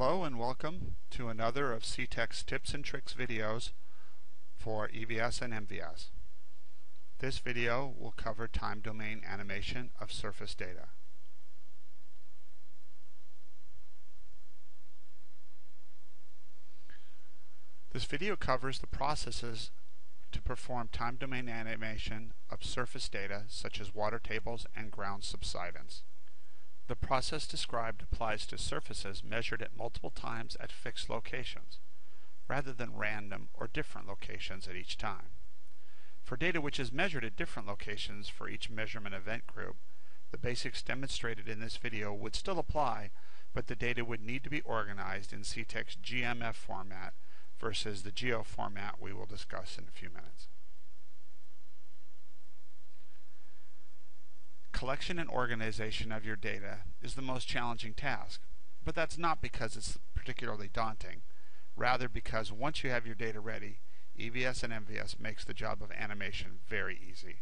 Hello and welcome to another of C Tech's tips and tricks videos for EVS and MVS. This video will cover time domain animation of surface data. This video covers the processes to perform time domain animation of surface data such as water tables and ground subsidence. The process described applies to surfaces measured at multiple times at fixed locations, rather than random or different locations at each time. For data which is measured at different locations for each measurement event group, the basics demonstrated in this video would still apply, but the data would need to be organized in C Tech's GMF format versus the GEO format we will discuss in a few minutes. Collection and organization of your data is the most challenging task, but that's not because it's particularly daunting, rather because once you have your data ready, EVS and MVS makes the job of animation very easy.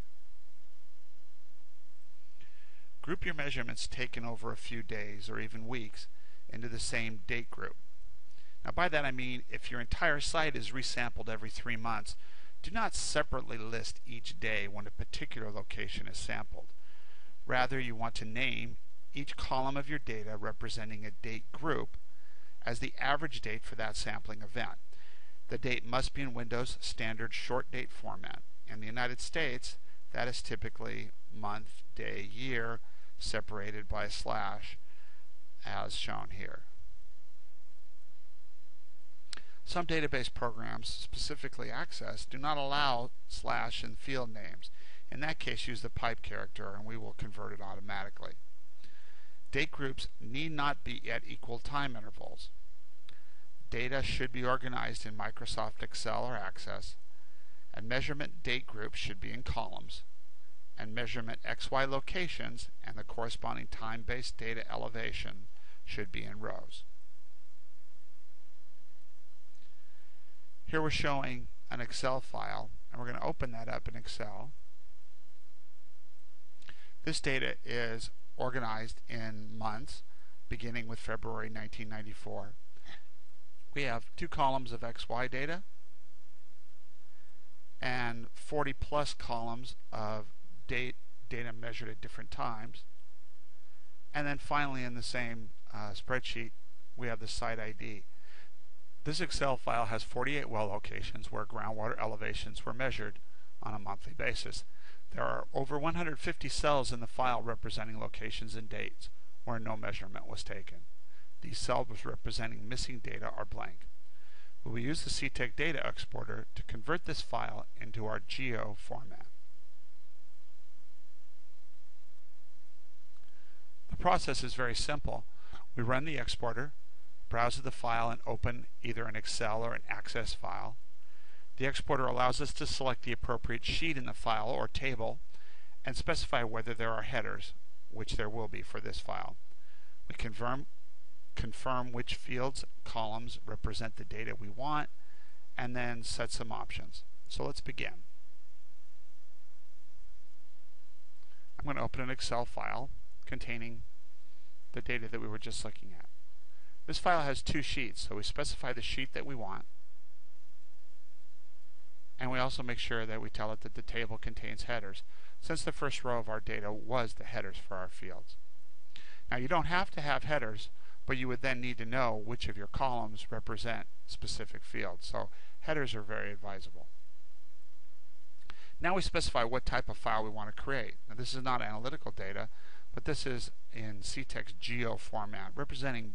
Group your measurements taken over a few days or even weeks into the same date group. Now by that I mean if your entire site is resampled every three months, do not separately list each day when a particular location is sampled. Rather, you want to name each column of your data representing a date group as the average date for that sampling event. The date must be in Windows standard short date format. In the United States, that is typically month, day, year, separated by a slash, as shown here. Some database programs, specifically Access, do not allow slash in field names. In that case, use the pipe character and we will convert it automatically. Date groups need not be at equal time intervals. Data should be organized in Microsoft Excel or Access, and measurement date groups should be in columns, and measurement XY locations and the corresponding time-based data elevation should be in rows. Here we're showing an Excel file, and we're going to open that up in Excel. This data is organized in months, beginning with February 1994. We have two columns of XY data and 40 plus columns of date data measured at different times. And then finally in the same uh, spreadsheet, we have the site ID. This Excel file has 48 well locations where groundwater elevations were measured on a monthly basis. There are over 150 cells in the file representing locations and dates where no measurement was taken. These cells representing missing data are blank. We will use the C Tech data exporter to convert this file into our GEO format. The process is very simple. We run the exporter, browse the file and open either an Excel or an Access file. The exporter allows us to select the appropriate sheet in the file or table and specify whether there are headers, which there will be for this file. We confirm, confirm which fields, columns represent the data we want, and then set some options. So let's begin. I'm going to open an Excel file containing the data that we were just looking at. This file has two sheets, so we specify the sheet that we want, and we also make sure that we tell it that the table contains headers, since the first row of our data was the headers for our fields. Now you don't have to have headers, but you would then need to know which of your columns represent specific fields. So headers are very advisable. Now we specify what type of file we want to create. Now this is not analytical data, but this is in C Tech's GEO format, representing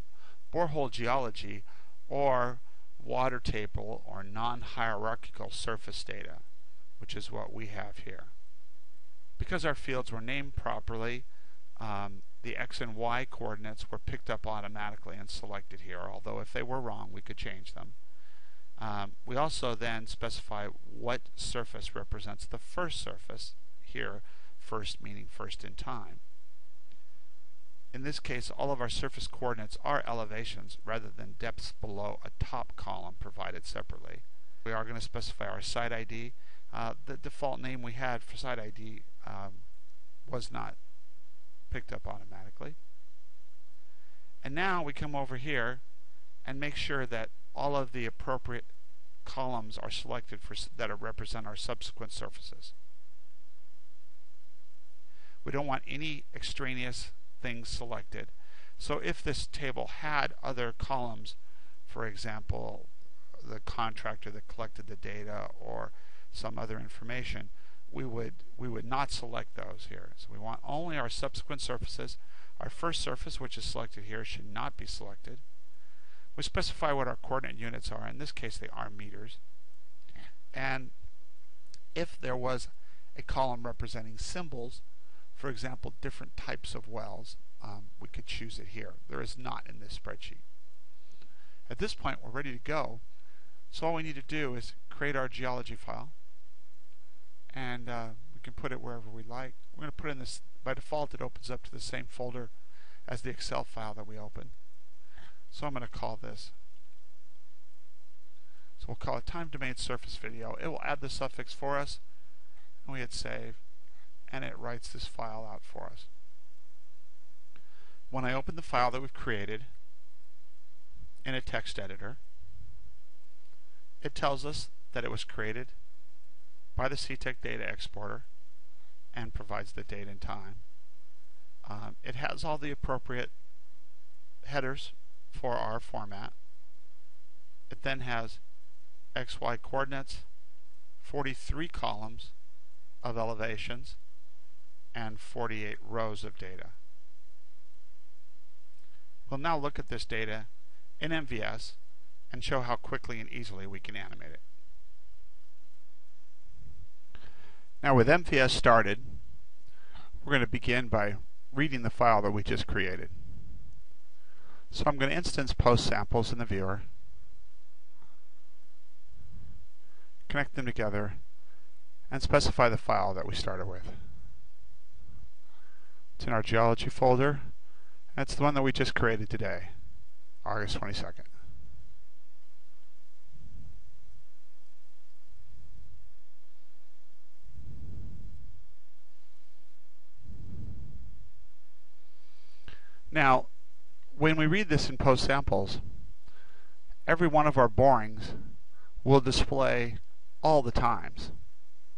borehole geology or water table or non-hierarchical surface data, which is what we have here. Because our fields were named properly, um, the x and y coordinates were picked up automatically and selected here, although if they were wrong, we could change them. Um, we also then specify what surface represents the first surface, here first meaning first in time. In this case, all of our surface coordinates are elevations rather than depths below a top column provided separately. We are going to specify our site ID. Uh, the default name we had for site ID um, was not picked up automatically. And now we come over here and make sure that all of the appropriate columns are selected for that represent our subsequent surfaces. We don't want any extraneous things selected. So if this table had other columns, for example, the contractor that collected the data or some other information, we would we would not select those here. So we want only our subsequent surfaces. Our first surface, which is selected here, should not be selected. We specify what our coordinate units are. In this case, they are meters. And if there was a column representing symbols, for example, different types of wells, um, we could choose it here. There is not in this spreadsheet. At this point, we're ready to go. So all we need to do is create our geology file, and uh, we can put it wherever we like. We're going to put in this, by default, it opens up to the same folder as the Excel file that we opened. So I'm going to call this. So we'll call it time domain surface video. It will add the suffix for us, and we hit save, and it writes this file out for us. When I open the file that we've created in a text editor, it tells us that it was created by the C Tech data exporter and provides the date and time. Um, it has all the appropriate headers for our format. It then has XY coordinates, 43 columns of elevations, and 48 rows of data. We'll now look at this data in MVS and show how quickly and easily we can animate it. Now with MVS started, we're going to begin by reading the file that we just created. So I'm going to instance post samples in the viewer, connect them together, and specify the file that we started with. It's in our geology folder. That's the one that we just created today, August 22nd. Now, when we read this in post samples, every one of our borings will display all the times.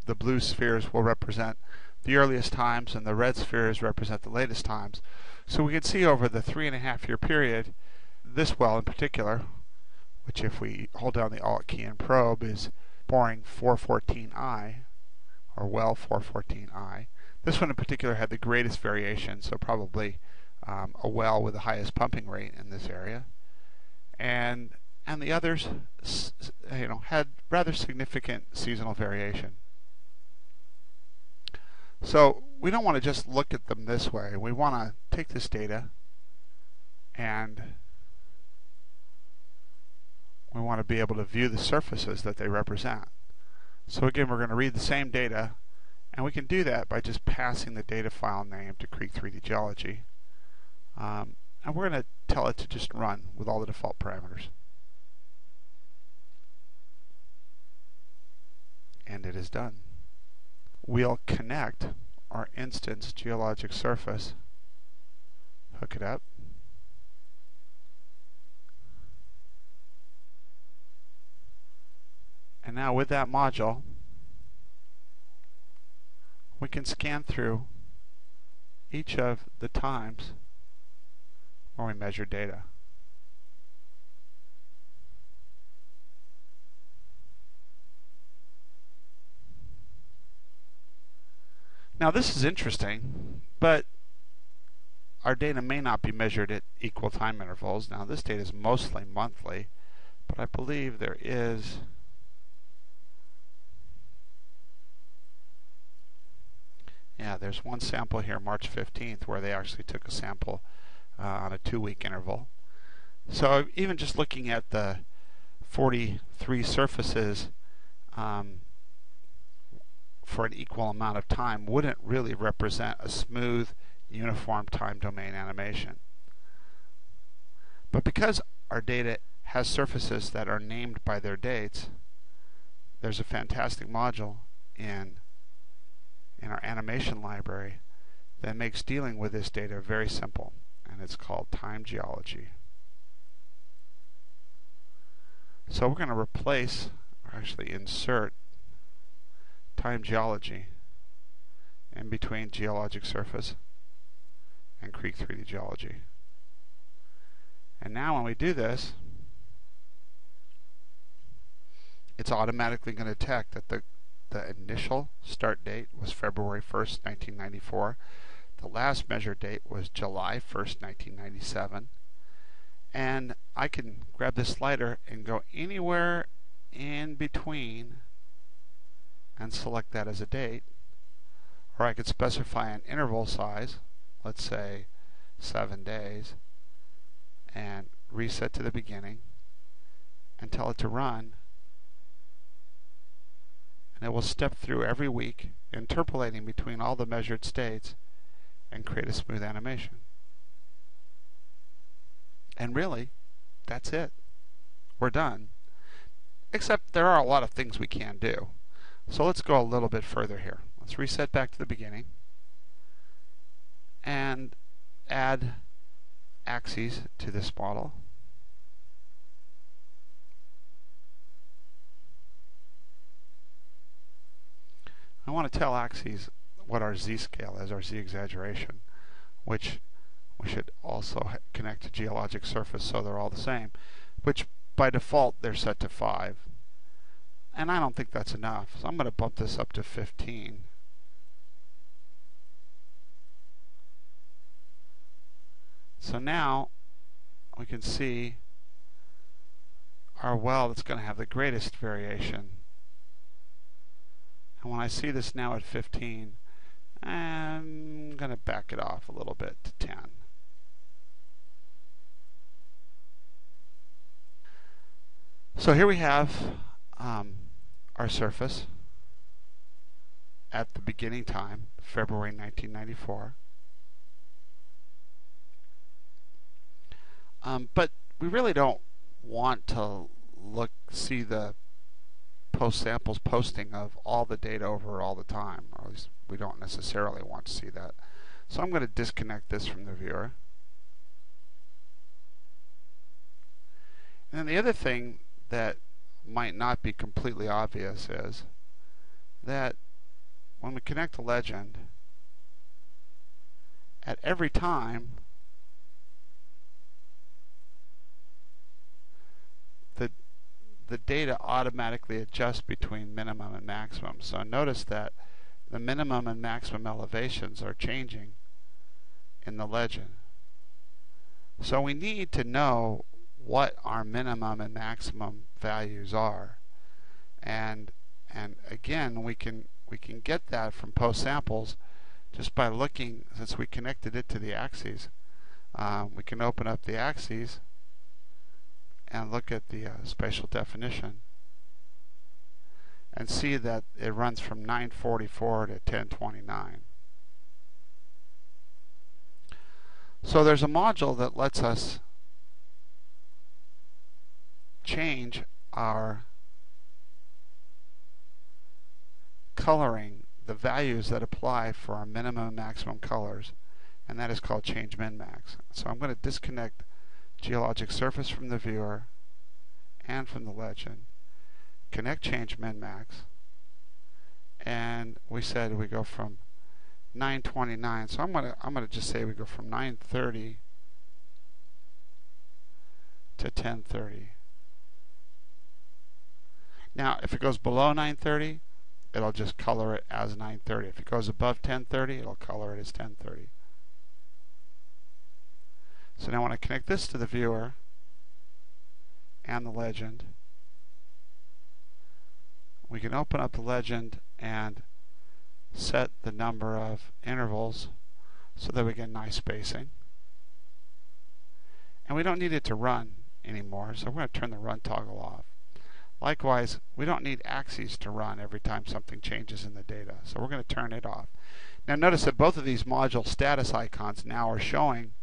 The blue spheres will represent the earliest times and the red spheres represent the latest times. So we can see over the three and a half year period, this well in particular, which if we hold down the Alt key and probe is boring 414i, or well 414i. This one in particular had the greatest variation, so probably um, a well with the highest pumping rate in this area, and and the others, you know, had rather significant seasonal variation. So we don't want to just look at them this way. We want to take this data and we want to be able to view the surfaces that they represent. So again, we're going to read the same data, and we can do that by just passing the data file name to Krig 3D Geology. Um, and we're going to tell it to just run with all the default parameters. And it is done. We'll connect our instance geologic surface, hook it up, and now with that module, we can scan through each of the times where we measure data. Now this is interesting, but our data may not be measured at equal time intervals. Now this data is mostly monthly, but I believe there is Yeah, there's one sample here, March 15th, where they actually took a sample uh, on a two-week interval. So even just looking at the 43 surfaces um, for an equal amount of time wouldn't really represent a smooth, uniform time domain animation. But because our data has surfaces that are named by their dates, there's a fantastic module in in our animation library that makes dealing with this data very simple and it's called time geology. So we're going to replace, or actually insert, time geology in between geologic surface and Krig 3D geology. And now when we do this, it's automatically going to detect that the, the initial start date was February 1st, 1994. The last measure date was July 1st, 1997. And I can grab this slider and go anywhere in between and select that as a date. Or I could specify an interval size, let's say seven days, and reset to the beginning and tell it to run. And it will step through every week, interpolating between all the measured states and create a smooth animation. And really, that's it. We're done. Except there are a lot of things we can do. So let's go a little bit further here. Let's reset back to the beginning and add axes to this model. I want to tell axes what our z-scale is, our z-exaggeration, which we should also connect to geologic surface so they're all the same, which by default they're set to 5. And I don't think that's enough, so I'm going to bump this up to 15. So now we can see our well that's going to have the greatest variation. And when I see this now at 15, I'm going to back it off a little bit to 10. So here we have um, our surface at the beginning time, February 1994. Um, but we really don't want to look see the post samples posting of all the data over all the time, or at least we don't necessarily want to see that. So I'm going to disconnect this from the viewer. And then the other thing that might not be completely obvious is that when we connect a legend, at every time the the data automatically adjusts between minimum and maximum. So notice that the minimum and maximum elevations are changing in the legend. So we need to know what our minimum and maximum values are. And and again we can we can get that from post samples just by looking since we connected it to the axes. Um, we can open up the axes and look at the uh, spatial definition and see that it runs from 944 to 1029. So there's a module that lets us change our coloring, the values that apply for our minimum and maximum colors, and that is called change min max. So I'm going to disconnect geologic surface from the viewer and from the legend. Connect change min max. And we said we go from 929. So I'm gonna I'm gonna just say we go from 930 to 1030. Now if it goes below 930, it'll just color it as 930. If it goes above 1030, it'll color it as 1030. So now when I connect this to the viewer and the legend, we can open up the legend and set the number of intervals so that we get nice spacing. And we don't need it to run anymore, so we're going to turn the run toggle off. Likewise, we don't need axes to run every time something changes in the data, so we're going to turn it off. Now notice that both of these module status icons now are showing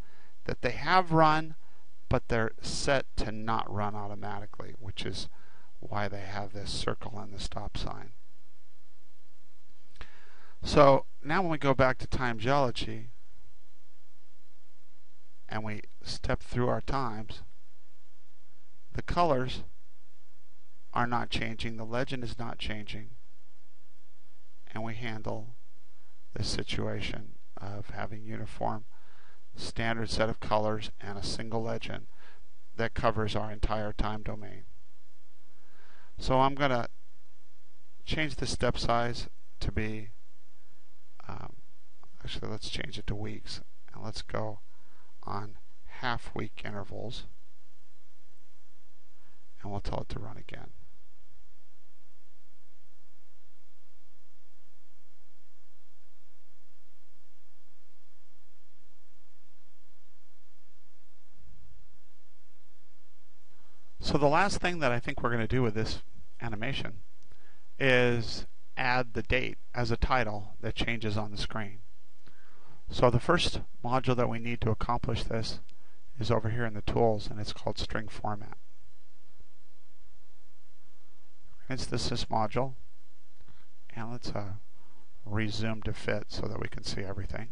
that they have run, but they're set to not run automatically, which is why they have this circle and the stop sign. So now when we go back to time geology and we step through our times, the colors are not changing, the legend is not changing, and we handle this situation of having uniform standard set of colors and a single legend that covers our entire time domain. So I'm going to change the step size to be, um, actually let's change it to weeks and let's go on half week intervals and we'll tell it to run again. So the last thing that I think we're going to do with this animation is add the date as a title that changes on the screen. So the first module that we need to accomplish this is over here in the tools and it's called string format. It's this sys module and let's uh, resume to fit so that we can see everything.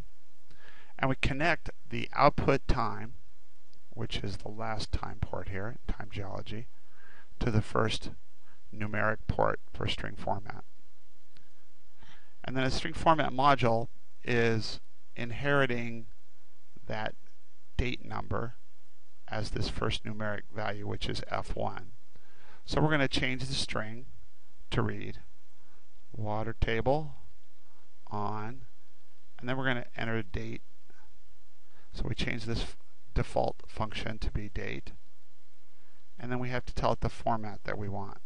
And we connect the output time which is the last time port here time geology, to the first numeric port for string format. And then a string format module is inheriting that date number as this first numeric value, which is F1. So we're going to change the string to read water table on, and then we're going to enter a date. So we change this default function to be date. And then we have to tell it the format that we want.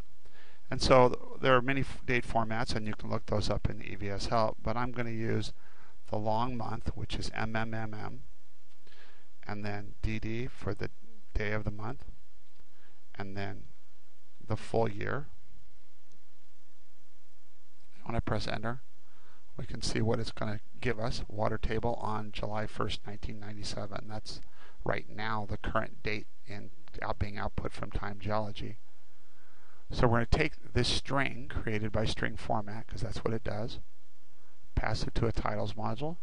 And so there are many date formats, and you can look those up in the EVS help. But I'm going to use the long month, which is MMMM, and then DD for the day of the month, and then the full year. When I press enter, we can see what it's going to give us. Water table on July 1st, 1997. That's right now the current date in being output from time geology. So we're going to take this string created by string format, because that's what it does, pass it to a titles module,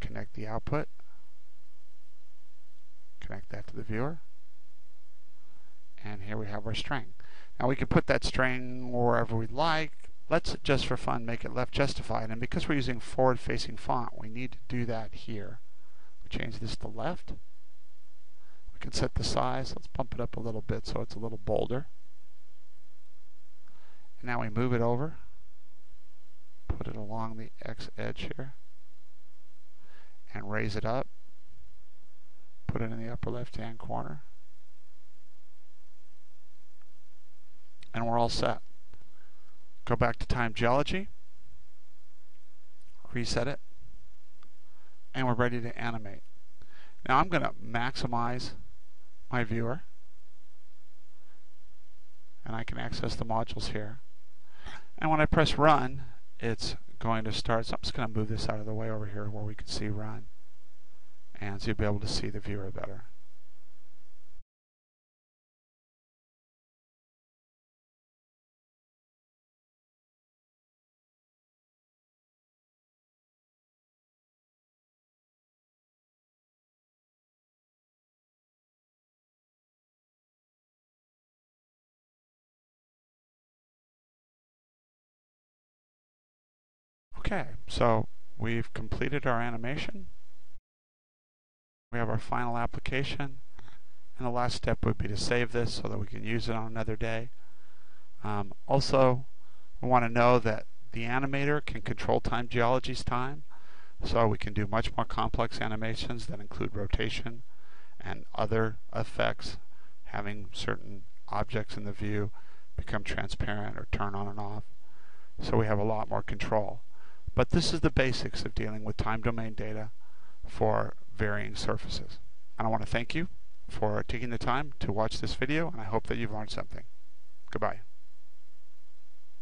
connect the output, connect that to the viewer, and here we have our string. Now we can put that string wherever we'd like. Let's, just for fun, make it left justified. And because we're using forward-facing font, we need to do that here. We change this to left can set the size. Let's bump it up a little bit so it's a little bolder. And now we move it over. Put it along the X edge here. And raise it up. Put it in the upper left hand corner. And we're all set. Go back to time geology. Reset it. And we're ready to animate. Now I'm going to maximize my viewer and I can access the modules here. And when I press run, it's going to start. So I'm just going to move this out of the way over here where we can see run. And so you'll be able to see the viewer better. Okay, so we've completed our animation. We have our final application. And the last step would be to save this so that we can use it on another day. Um, also, we want to know that the animator can control time geology's time. So we can do much more complex animations that include rotation and other effects, having certain objects in the view become transparent or turn on and off. So we have a lot more control. But this is the basics of dealing with time domain data for varying surfaces. And I want to thank you for taking the time to watch this video, and I hope that you've learned something. Goodbye.